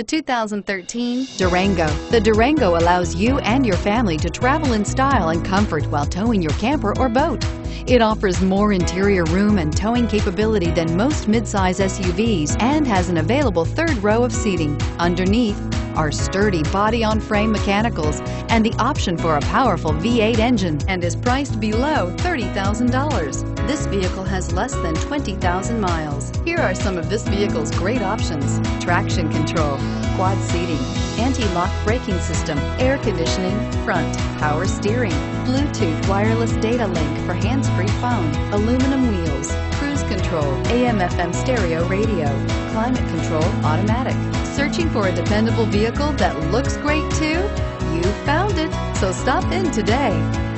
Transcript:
The 2013 Durango. The Durango allows you and your family to travel in style and comfort while towing your camper or boat. It offers more interior room and towing capability than most midsize SUVs and has an available third row of seating. Underneath are sturdy body-on-frame mechanicals and the option for a powerful V8 engine and is priced below $30,000. This vehicle has less than 20,000 miles. Here are some of this vehicle's great options. Traction control, quad seating, anti-lock braking system, air conditioning, front, power steering, Bluetooth wireless data link for hands-free phone, aluminum wheels, cruise control, AM FM stereo radio, climate control automatic. Searching for a dependable vehicle that looks great too? You found it, so stop in today.